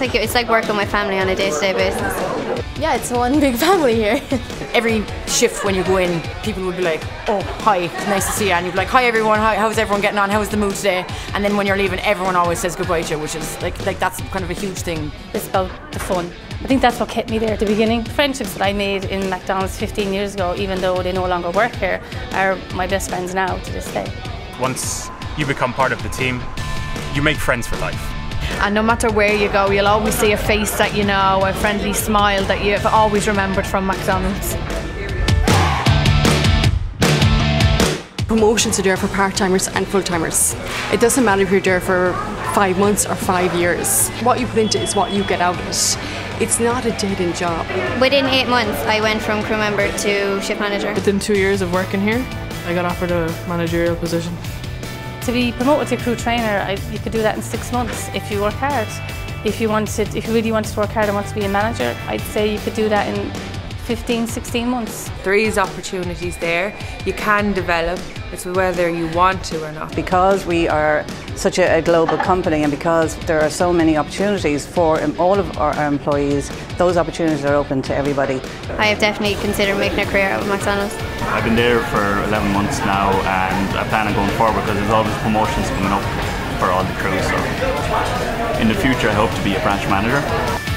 it's like it's like working with my family on a day-to-day basis. Yeah, it's one big family here. Every shift when you go in, people would be like, "Oh, hi, nice to see you," and you'd be like, "Hi, everyone. How, how's everyone getting on? How's the mood today?" And then when you're leaving, everyone always says goodbye to you, which is like like that's kind of a huge thing. It's about the fun. I think that's what kept me there at the beginning. Friendships that I made in McDonald's 15 years ago, even though they no longer work here, are my best friends now to this day. Once you become part of the team, you make friends for life. And no matter where you go, you'll always see a face that you know, a friendly smile that you've always remembered from McDonald's. Promotions are there for part timers and full timers. It doesn't matter if you're there for five months or five years. What you put into it is what you get out of it. It's not a dead end job. Within eight months, I went from crew member to shift manager. Within two years of working here, I got offered a managerial position. To be promoted to crew trainer, I, you could do that in six months if you work hard. If you wanted, if you really wanted to work hard and want to be a manager, I'd say you could do that in 15, 16 months. There is opportunities there. You can develop. It's whether you want to or not. Because we are such a, a global company and because there are so many opportunities for um, all of our, our employees, those opportunities are open to everybody. I have definitely considered making a career out of McDonald's. I've been there for 11 months now and I plan on going forward because there's always promotions coming up for all the crew. So in the future I hope to be a branch manager.